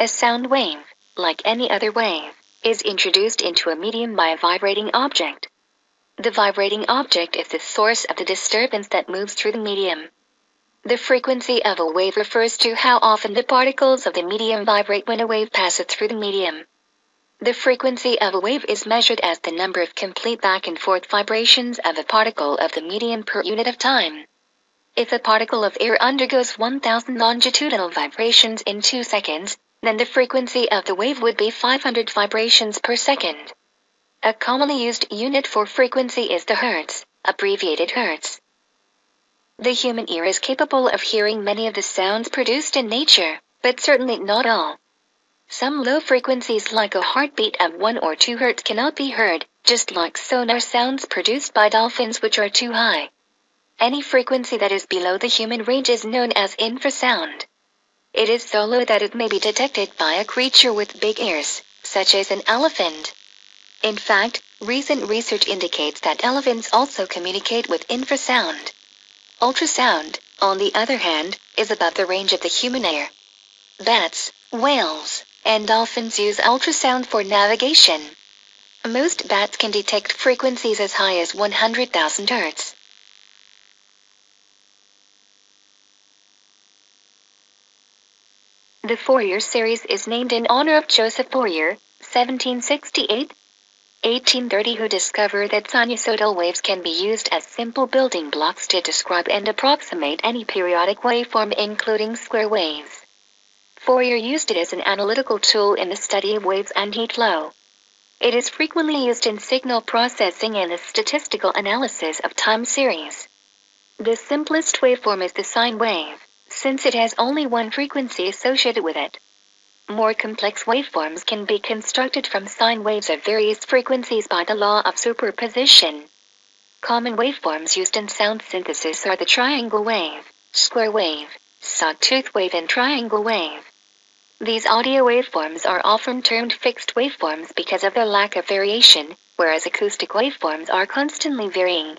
A sound wave, like any other wave, is introduced into a medium by a vibrating object. The vibrating object is the source of the disturbance that moves through the medium. The frequency of a wave refers to how often the particles of the medium vibrate when a wave passes through the medium. The frequency of a wave is measured as the number of complete back and forth vibrations of a particle of the medium per unit of time. If a particle of air undergoes 1000 longitudinal vibrations in 2 seconds, then the frequency of the wave would be 500 vibrations per second. A commonly used unit for frequency is the hertz, abbreviated hertz. The human ear is capable of hearing many of the sounds produced in nature, but certainly not all. Some low frequencies like a heartbeat of 1 or 2 hertz cannot be heard, just like sonar sounds produced by dolphins which are too high. Any frequency that is below the human range is known as infrasound. It is so low that it may be detected by a creature with big ears, such as an elephant. In fact, recent research indicates that elephants also communicate with infrasound. Ultrasound, on the other hand, is above the range of the human ear. Bats, whales, and dolphins use ultrasound for navigation. Most bats can detect frequencies as high as 100,000 Hz. The Fourier series is named in honor of Joseph Fourier, 1768 1830 who discovered that sinusoidal waves can be used as simple building blocks to describe and approximate any periodic waveform including square waves. Fourier used it as an analytical tool in the study of waves and heat flow. It is frequently used in signal processing and the statistical analysis of time series. The simplest waveform is the sine wave, since it has only one frequency associated with it. More complex waveforms can be constructed from sine waves of various frequencies by the law of superposition. Common waveforms used in sound synthesis are the triangle wave, square wave, sawtooth wave and triangle wave. These audio waveforms are often termed fixed waveforms because of their lack of variation, whereas acoustic waveforms are constantly varying.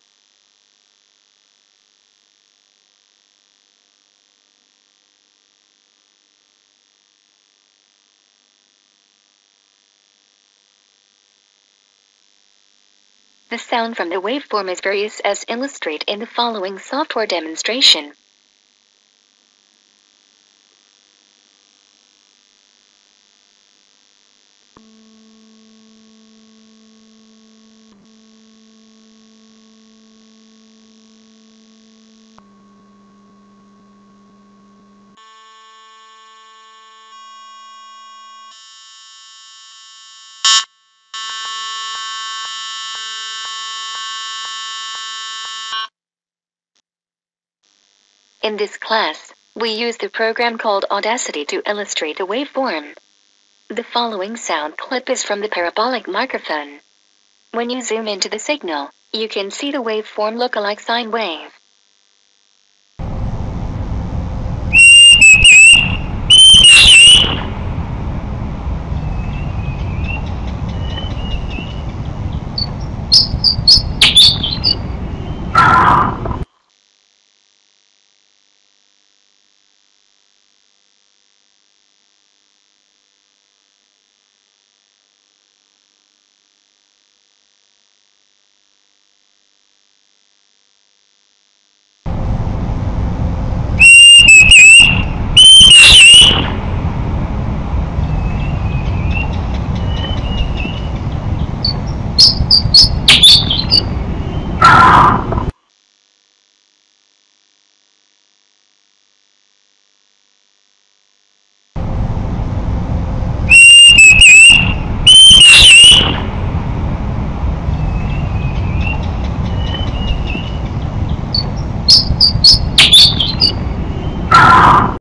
The sound from the waveform is various as illustrated in the following software demonstration. In this class, we use the program called Audacity to illustrate a waveform. The following sound clip is from the parabolic microphone. When you zoom into the signal, you can see the waveform look alike sine wave. Thank you.